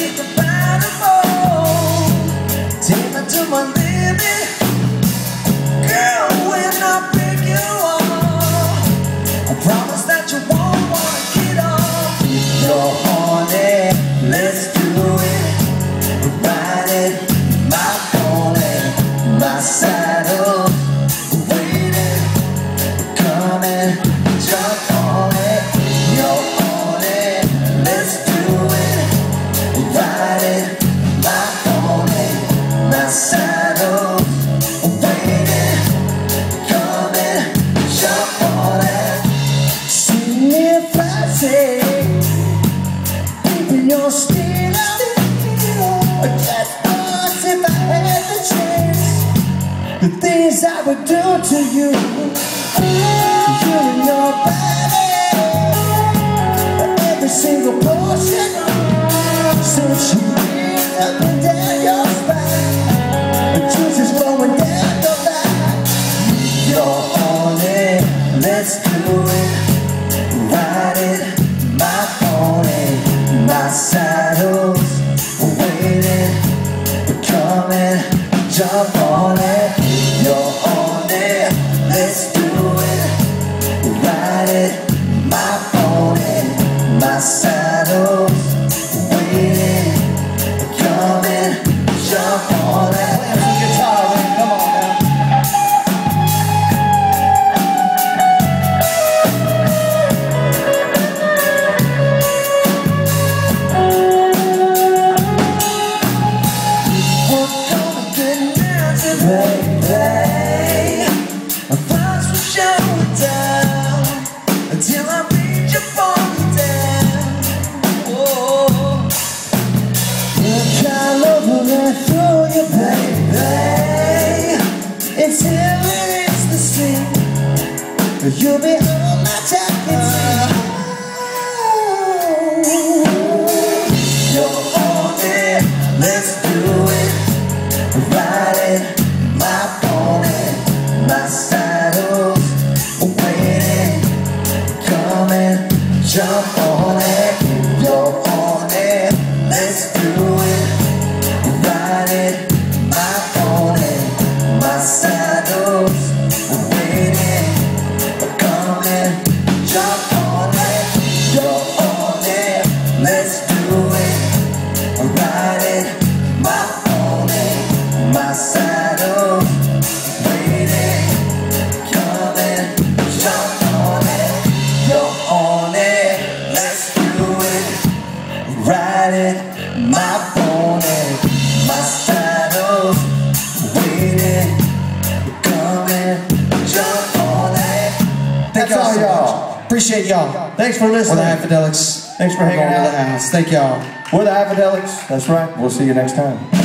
need to say, baby, you're still out Just us if I had the chance. The things I would do to you, you and your body, every single portion. Since you up and down your spine, the juices flowing down your back. You're on it, let's do my saddle's waiting, coming, jump it. Guitar, come on now. Our thoughts will show down It's heaven, it's the sea. You'll be That's y'all all so y'all. Appreciate y'all. Thanks for listening. We're the Hi Fidelics. Thanks for We're hanging out. the house. Thank y'all. We're the Hi Fidelics. That's right. We'll see you next time.